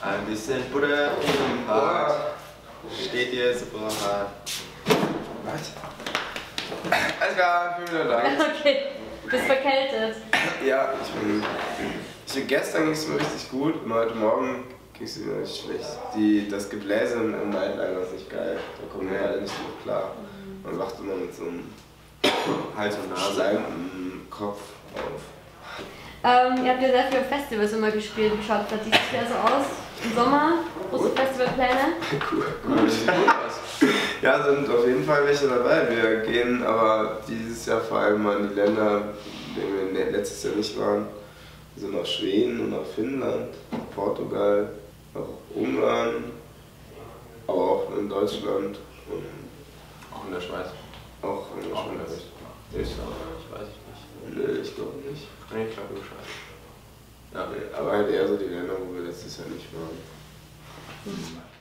Ein bisschen Butter im Bart. Steht dir super hart. Was? Alles klar, ich bin wieder da. Okay, bist verkältet. Ja, ich bin. Ich, gestern ging es mir richtig gut und heute Morgen ging es mir richtig schlecht. Die, das Gebläse im Nightliner ist nicht geil. Da kommen wir alle nicht so klar. Man wacht immer mit so einem Hals- und Nase im Kopf. Ähm, ihr habt ja sehr viel auf Festivals immer gespielt. Wie schaut das dieses Jahr so aus? Im Sommer? Große Festivalpläne? Cool. cool. Sieht gut aus. Ja, sind auf jeden Fall welche dabei. Wir gehen aber dieses Jahr vor allem mal in die Länder, in denen wir letztes Jahr nicht waren. Wir sind nach Schweden und nach Finnland, nach Portugal, nach Ungarn, aber auch in Deutschland und Auch in der Schweiz. auch in der Auch Schweiz. Österreich, weiß ich nicht. Glaube nicht. Nee, ich glaube Bescheid. Ja. Aber halt eher so die Länder, wo wir letztes Jahr nicht waren. Hm.